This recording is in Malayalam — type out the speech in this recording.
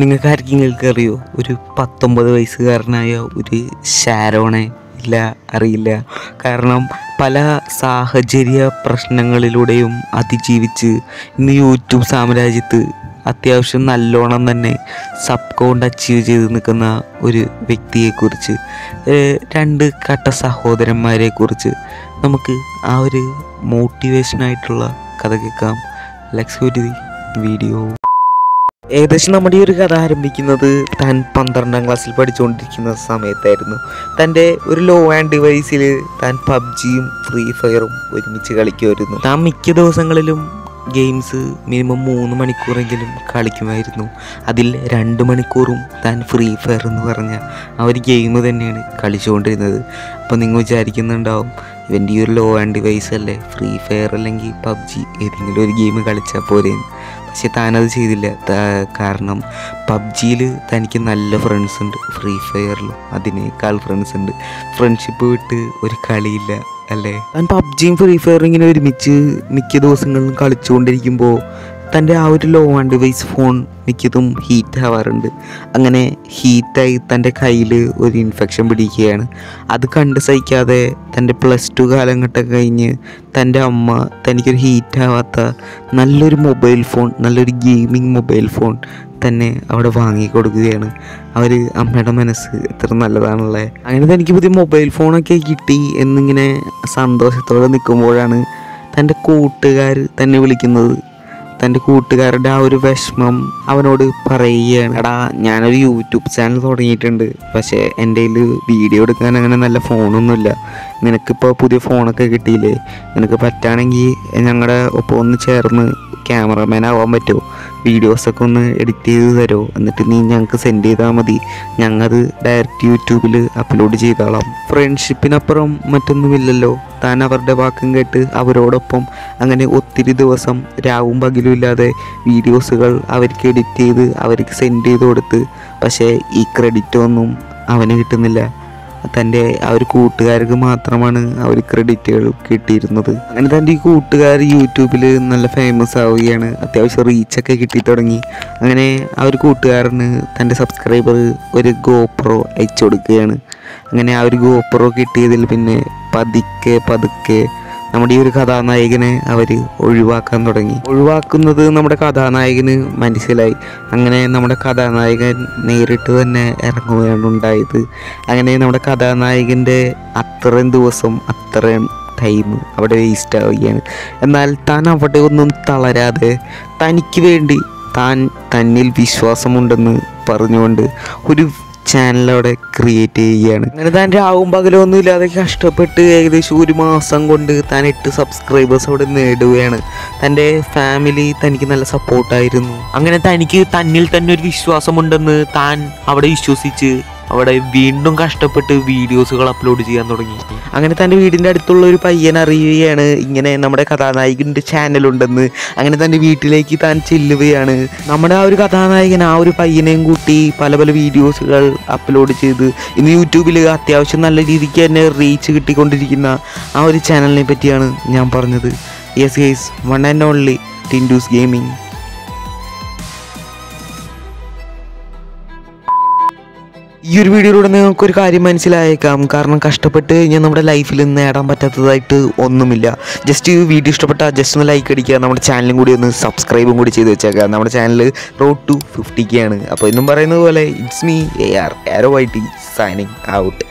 നിങ്ങൾക്ക് ആർക്കെങ്കിലും അറിയോ? ഒരു പത്തൊമ്പത് വയസ്സുകാരനായ ഒരു ഷാരോണെ ഇല്ല അറിയില്ല. കാരണം പല സാഹചര്യ പ്രശ്നങ്ങളിലൂടെയും അതിജീവിച്ച് ഇന്ന് യൂട്യൂബ് സാമ്രാജ്യത്ത് അത്യാവശ്യം നല്ലോണം തന്നെ സബ് കൗണ്ട് അച്ചീവ് ചെയ്ത് നിൽക്കുന്ന ഒരു വ്യക്തിയെക്കുറിച്ച് രണ്ട് കട്ട സഹോദരന്മാരെക്കുറിച്ച് നമുക്ക് ആ ഒരു മോട്ടിവേഷനായിട്ടുള്ള കഥ കേൾക്കാം. ലെക്സ് വീഡിയോ ഏകദേശം നമ്മുടെ ഈ ഒരു കഥ ആരംഭിക്കുന്നത് താൻ പന്ത്രണ്ടാം ക്ലാസ്സിൽ പഠിച്ചുകൊണ്ടിരിക്കുന്ന സമയത്തായിരുന്നു. തന്റെ ഒരു ലോ ആൻഡ് ഡിവൈസിൽ താൻ പബ്ജിയും ഫ്രീ ഫയറും ഒരുമിച്ച് കളിക്കുമായിരുന്നു. താൻ മിക്ക ദിവസങ്ങളിലും ഗെയിംസ് മിനിമം മൂന്ന് മണിക്കൂറെങ്കിലും കളിക്കുമായിരുന്നു. അതിൽ രണ്ട് മണിക്കൂറും താൻ ഫ്രീ ഫയർ എന്ന് പറഞ്ഞ ആ ഒരു ഗെയിം തന്നെയാണ് കളിച്ചുകൊണ്ടിരുന്നത്. അപ്പോൾ നിങ്ങൾ വിചാരിക്കുന്നുണ്ടാവും ഇവന്റെ ഈ ഒരു ലോ ആൻഡ് ഡിവൈസ് അല്ലേ? ഫ്രീ ഫയർ അല്ലെങ്കിൽ പബ്ജി ഏതെങ്കിലും ഒരു ഗെയിം കളിച്ചാൽ പോരെയെന്ന് പക്ഷെ താനത് ചെയ്തില്ല. കാരണം പബ്ജിയിൽ തനിക്ക് നല്ല ഫ്രണ്ട്സ് ഉണ്ട്. ഫ്രീ ഫയറിൽ അതിനേക്കാൾ ഫ്രണ്ട്സ് ഉണ്ട്. ഫ്രണ്ട്ഷിപ്പ് വിട്ട് ഒരു കളിയില്ല അല്ലേ? താൻ പബ്ജിയും ഫ്രീ ഫയറും ഇങ്ങനെ ഒരുമിച്ച് മിക്ക ദിവസങ്ങളിലും കളിച്ചുകൊണ്ടിരിക്കുമ്പോൾ തന്റെ ആ ഒരു ലോ ആൻഡ് ഡിവൈസ് ഫോൺ മിക്കതും ഹീറ്റ് ആവാറുണ്ട്. അങ്ങനെ ഹീറ്റായി തന്റെ കയ്യിൽ ഒരു ഇൻഫെക്ഷൻ പിടിക്കുകയാണ്. അത് കണ്ട് സഹിക്കാതെ തന്റെ പ്ലസ് ടു കാലഘട്ടം കഴിഞ്ഞ് തന്റെ അമ്മ തനിക്കൊരു ഹീറ്റാവാത്ത നല്ലൊരു മൊബൈൽ ഫോൺ നല്ലൊരു ഗെയിമിംഗ് മൊബൈൽ ഫോൺ തന്നെ അവിടെ വാങ്ങി കൊടുക്കുകയാണ്. അവർ അമ്മയുടെ മനസ്സ് എത്ര നല്ലതാണല്ലേ അങ്ങനെ തനിക്ക് പുതിയ മൊബൈൽ ഫോണൊക്കെ കിട്ടി എന്നിങ്ങനെ സന്തോഷത്തോടെ നിൽക്കുമ്പോഴാണ് തന്റെ കൂട്ടുകാർ തന്നെ വിളിക്കുന്നത് തന്റെ കൂട്ടുകാരുടെ ആ ഒരു വിഷമം അവനോട് പറയുകയാണ്. എടാ ഞാനൊരു യൂട്യൂബ് ചാനൽ തുടങ്ങിയിട്ടുണ്ട്. പക്ഷേ എന്റെ കയ്യിൽ വീഡിയോ എടുക്കാൻ അങ്ങനെ നല്ല ഫോണൊന്നുമില്ല നിനക്കിപ്പോൾ പുതിയ ഫോണൊക്കെ കിട്ടിയില്ലേ? നിനക്ക് പറ്റുകയാണെങ്കിൽ ഞങ്ങളുടെ ഒപ്പം ഒന്ന് ചേർന്ന് ക്യാമറമാൻ ആവാൻ പറ്റുമോ? വീഡിയോസൊക്കെ ഒന്ന് എഡിറ്റ് ചെയ്ത് തരുമോ എന്നിട്ട് നീ ഞങ്ങൾക്ക് സെൻഡ് ചെയ്താൽ മതി. ഞങ്ങത് ഡയറക്റ്റ് യൂട്യൂബിൽ അപ്ലോഡ് ചെയ്തോളാം. ഫ്രണ്ട്ഷിപ്പിനപ്പുറം മറ്റൊന്നുമില്ലല്ലോ. താൻ അവരുടെ വാക്കും കേട്ട് അവരോടൊപ്പം അങ്ങനെ ഒത്തിരി ദിവസം രാവും പകലും ഇല്ലാതെ വീഡിയോസുകൾ അവർക്ക് എഡിറ്റ് ചെയ്ത് അവർക്ക് സെൻഡ് ചെയ്ത് കൊടുത്ത്. പക്ഷേ ഈ ക്രെഡിറ്റ് ഒന്നും അവന് കിട്ടുന്നില്ല. തന്റെ ആ ഒരു കൂട്ടുകാർക്ക് മാത്രമാണ് ആ ഒരു ക്രെഡിറ്റുകൾ കിട്ടിയിരുന്നത്. അങ്ങനെ തന്റെ ഈ കൂട്ടുകാർ യൂട്യൂബിൽ നല്ല ഫേമസ് ആവുകയാണ്. അത്യാവശ്യം റീച്ചൊക്കെ കിട്ടി തുടങ്ങി. അങ്ങനെ ആ ഒരു കൂട്ടുകാരന് തന്റെ സബ്സ്ക്രൈബർ ഒരു ഗോപ്രോ അയച്ചു കൊടുക്കുകയാണ്. അങ്ങനെ ആ ഒരു ഗോപ്രോ കിട്ടിയതിൽ പിന്നെ പതുക്കെ പതുക്കെ നമ്മുടെ ഈ ഒരു കഥാനായകനെ അവർ ഒഴിവാക്കാൻ തുടങ്ങി. ഒഴിവാക്കുന്നത് നമ്മുടെ കഥാനായകന് മനസ്സിലായി. അങ്ങനെ നമ്മുടെ കഥാനായകൻ നേരിട്ട് തന്നെ ഇറങ്ങുകയാണ് ഉണ്ടായത്. അങ്ങനെ നമ്മുടെ കഥാനായകന്റെ അത്രയും ദിവസം അത്രയും ടൈം അവിടെ വേസ്റ്റ് ആവുകയാണ്. എന്നാൽ താൻ അവിടെ ഒന്നും തളരാതെ തനിക്ക് വേണ്ടി താൻ തന്നിൽ വിശ്വാസമുണ്ടെന്ന് പറഞ്ഞുകൊണ്ട് ഒരു ചാനൽ അവിടെ ക്രിയേറ്റ് ചെയ്യുകയാണ്. അങ്ങനെ താൻ രാവും പകലൊന്നും ഇല്ലാതെ കഷ്ടപ്പെട്ട് ഏകദേശം ഒരു മാസം കൊണ്ട് താൻ എട്ട് സബ്സ്ക്രൈബേഴ്സ് അവിടെ നേടുകയാണ്. തന്റെ ഫാമിലി തനിക്ക് നല്ല സപ്പോർട്ടായിരുന്നു അങ്ങനെ തനിക്ക് തന്നിൽ തന്നെ ഒരു വിശ്വാസമുണ്ടെന്ന് താൻ അവിടെ വിശ്വസിച്ച് അവിടെ വീണ്ടും കഷ്ടപ്പെട്ട് വീഡിയോസുകൾ അപ്ലോഡ് ചെയ്യാൻ തുടങ്ങി. അങ്ങനെ തന്റെ വീടിന്റെ അടുത്തുള്ള ഒരു പയ്യൻ അറിയുകയാണ് ഇങ്ങനെ നമ്മുടെ കഥാനായകന്റെ ചാനലുണ്ടെന്ന് അങ്ങനെ തന്റെ വീട്ടിലേക്ക് താൻ ചെല്ലുകയാണ്. നമ്മുടെ ആ ഒരു കഥാനായകൻ ആ ഒരു പയ്യനെയും കൂട്ടി പല പല വീഡിയോസുകൾ അപ്ലോഡ് ചെയ്ത് ഇന്ന് യൂട്യൂബിൽ അത്യാവശ്യം നല്ല രീതിക്ക് തന്നെ റീച്ച് കിട്ടിക്കൊണ്ടിരിക്കുന്ന ആ ഒരു ചാനലിനെ പറ്റിയാണ് ഞാൻ പറഞ്ഞത്. Yes guys one and only ടിൻഡൂസ് gaming ഈ ഒരു വീഡിയോയിലൂടെ നിങ്ങൾക്ക് ഒരു കാര്യം മനസ്സിലായേക്കാം. കാരണം കഷ്ടപ്പെട്ട് കഴിഞ്ഞാൽ നമ്മുടെ ലൈഫിൽ നേടാൻ പറ്റാത്തതായിട്ട് ഒന്നുമില്ല. ജസ്റ്റ് ഈ വീഡിയോ ഇഷ്ടപ്പെട്ടാൽ ജസ്റ്റ് ഒന്ന് ലൈക്ക് അടിക്കുക. നമ്മുടെ ചാനലും കൂടി ഒന്ന് സബ്സ്ക്രൈബും കൂടി ചെയ്ത് വെച്ചേക്കുക. നമ്മുടെ ചാനൽ റോഡ് ടു ഫിഫ്റ്റിക്കാണ് അപ്പോൾ ഇന്നും പറയുന്നത് പോലെ ഇറ്റ്സ് മീ എ ആർ ആരോ വൈ ടി സൈനിങ് ഔട്ട്